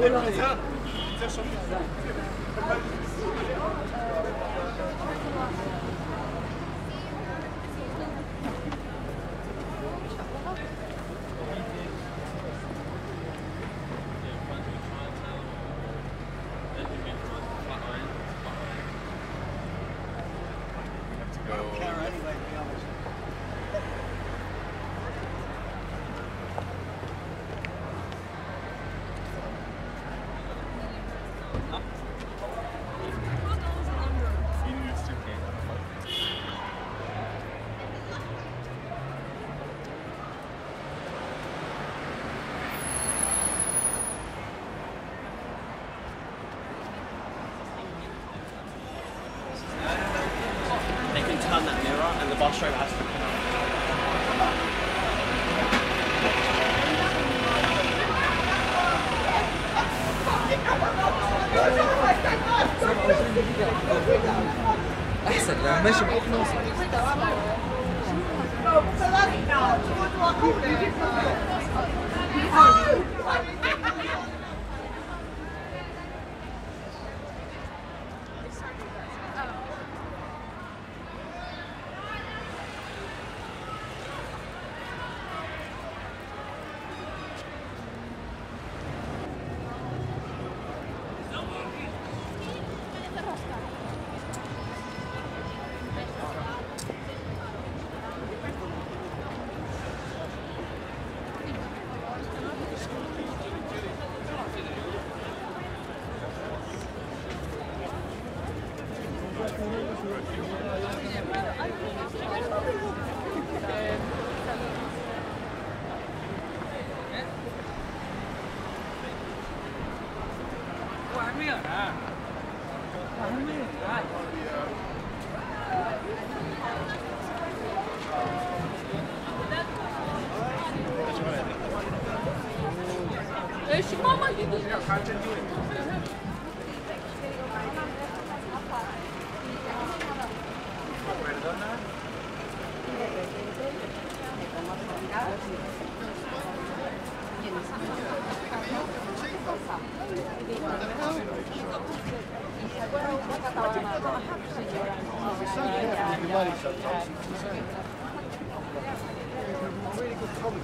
Ahí. أحسن لما ماشي معاك. ناصر Gracias. Really good comic,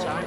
자,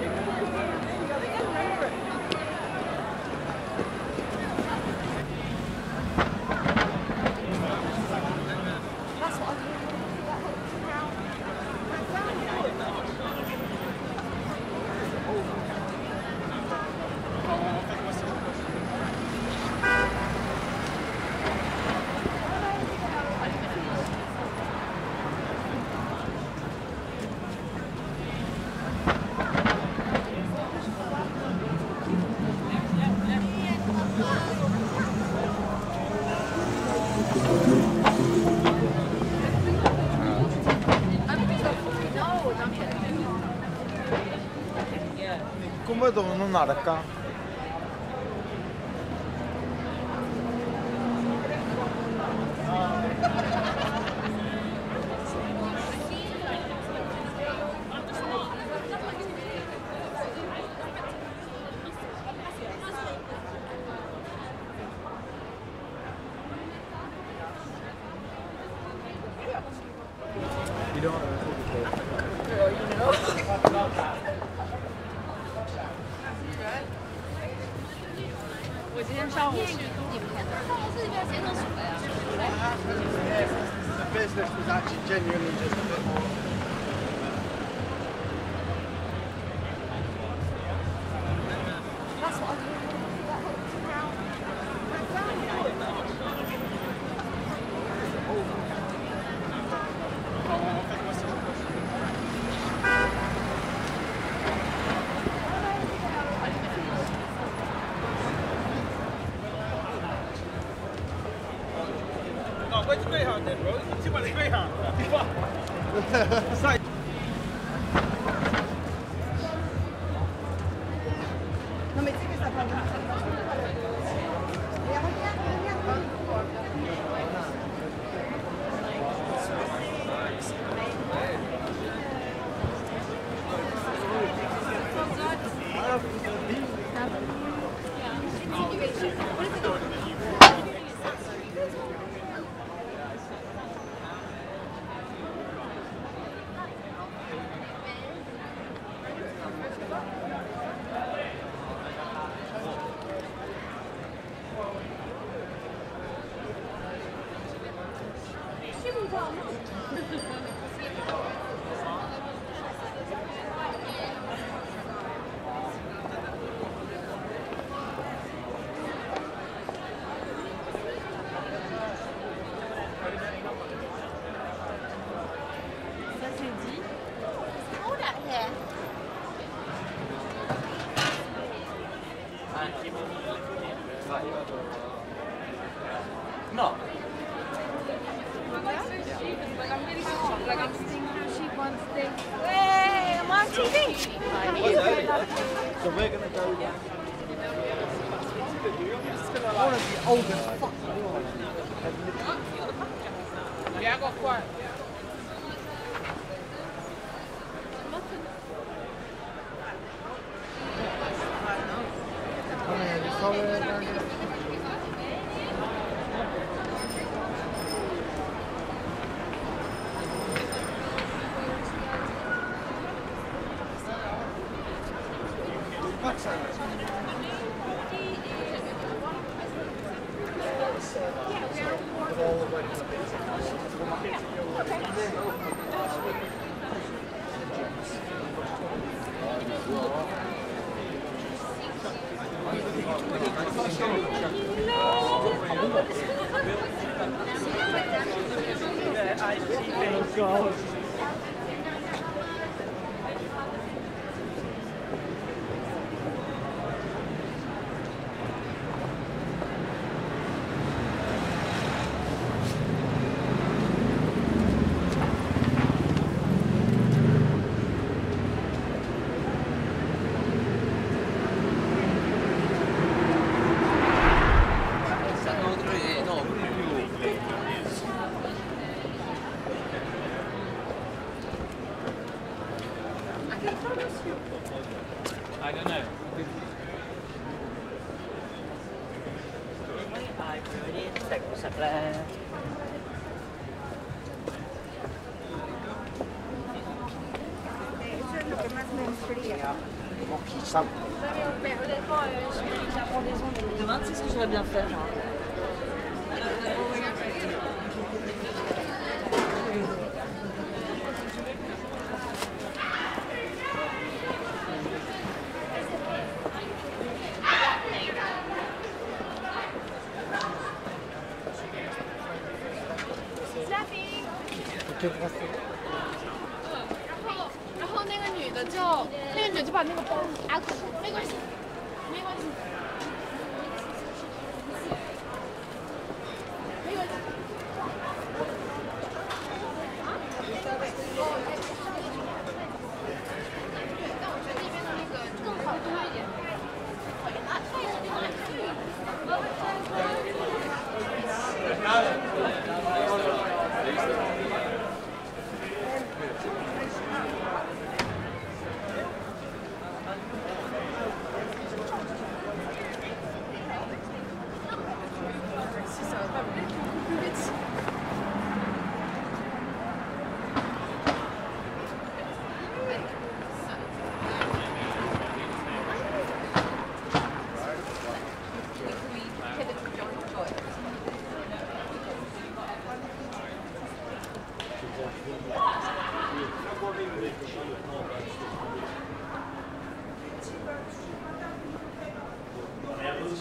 나 알까? Where's the Greyhound then, bro? Let's see where the Greyhound. Fuck. Thanks, 三勺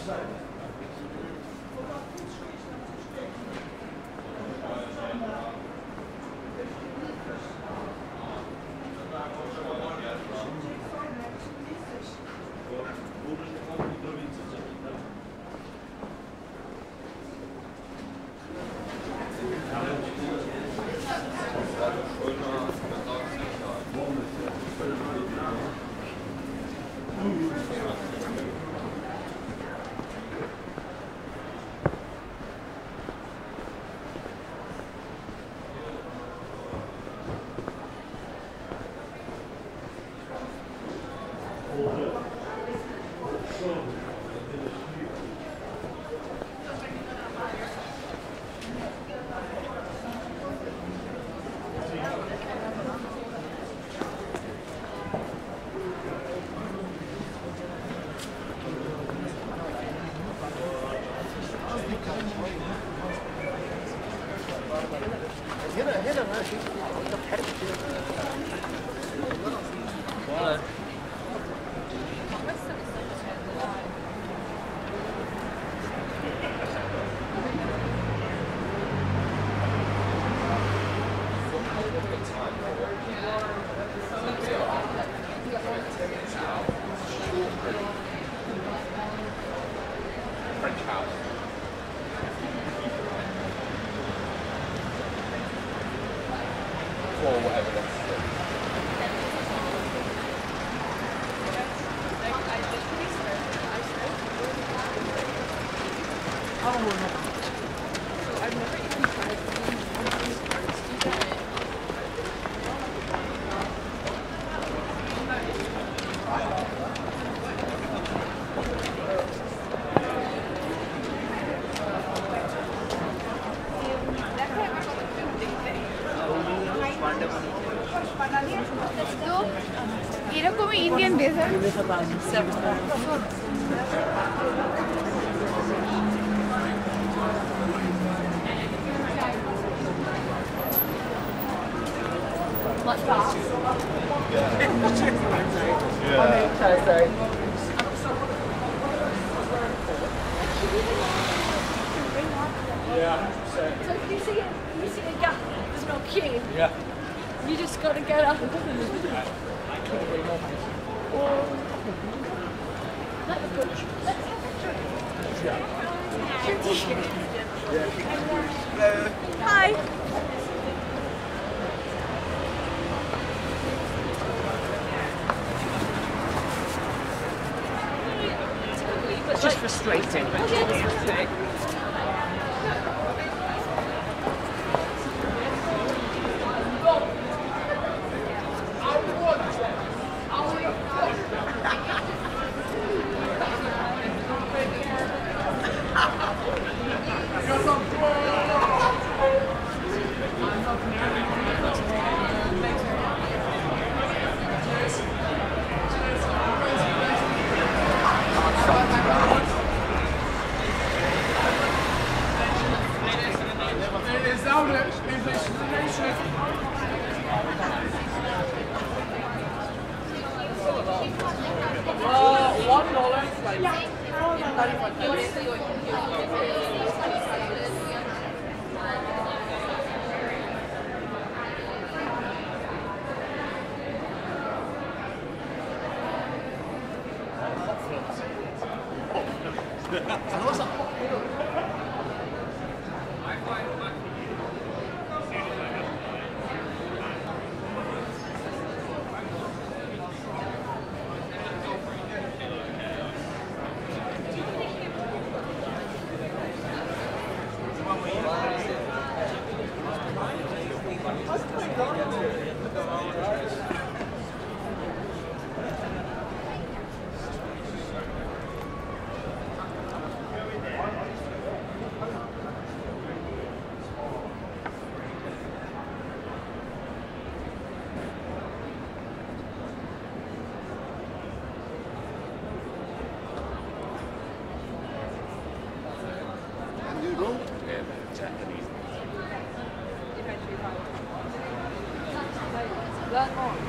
side. supervisor. Frustrating. Hello? 干弄。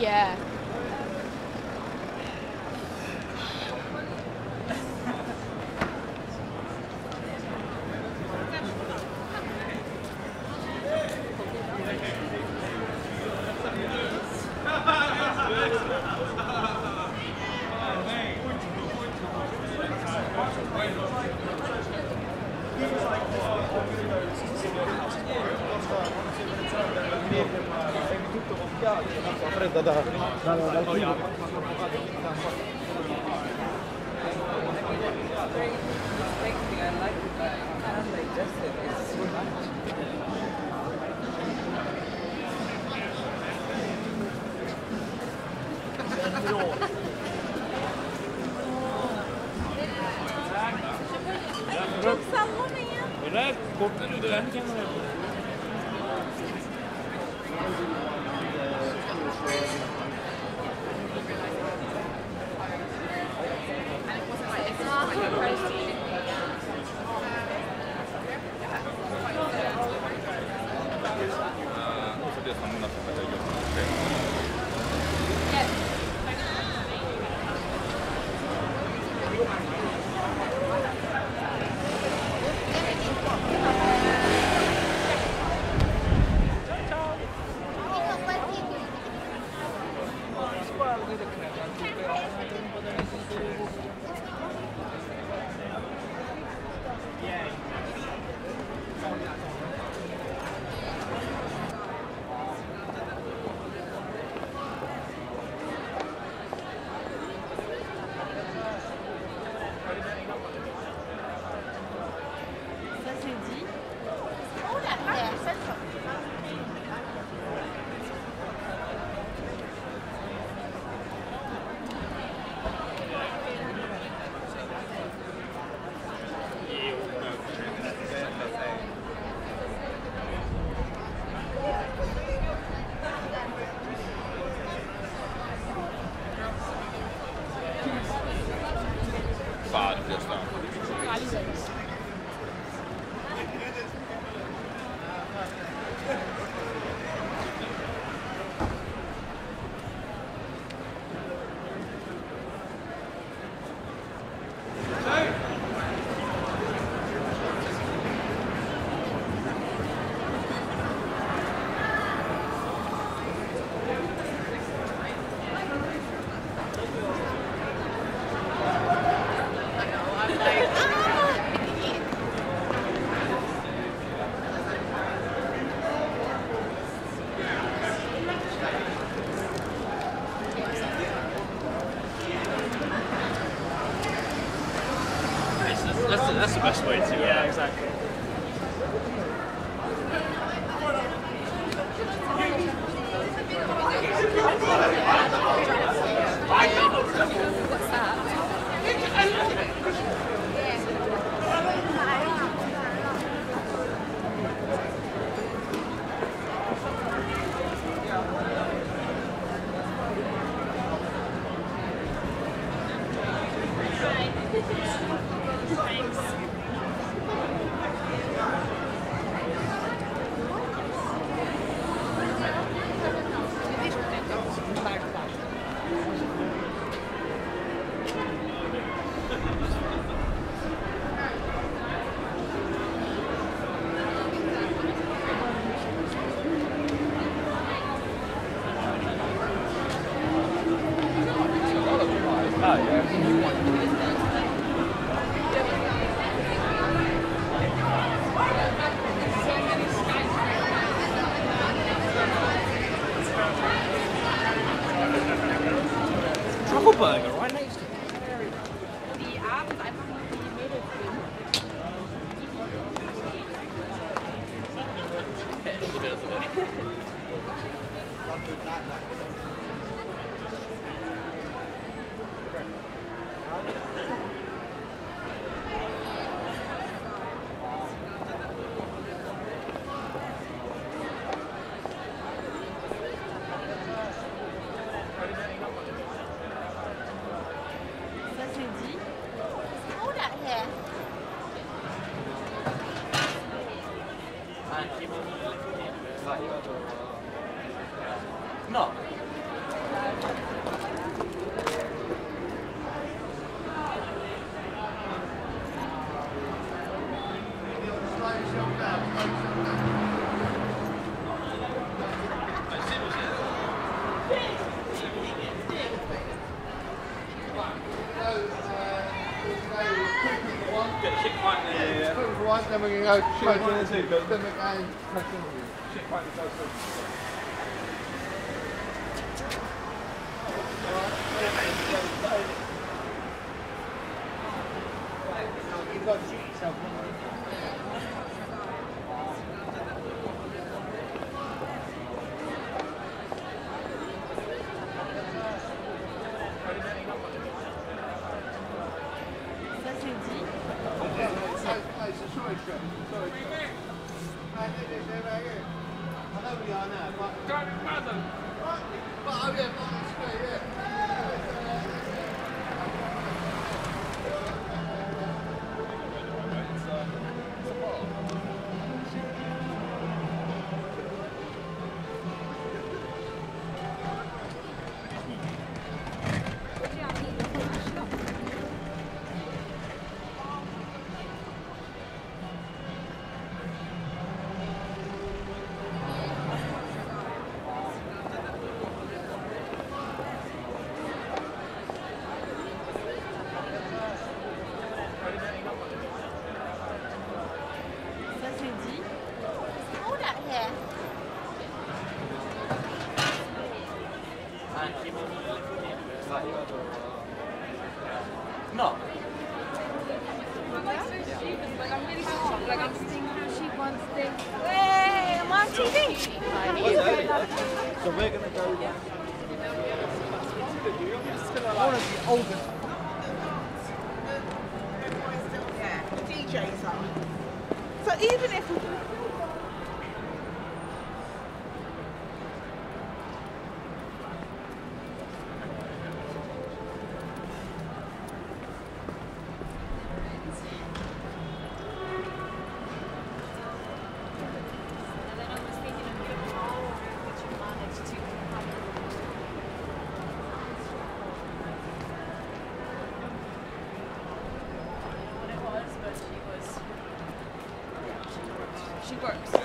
Yeah. Eller? Bort med luren. then we're going to go shoot right and going You've got to shoot yourself. works.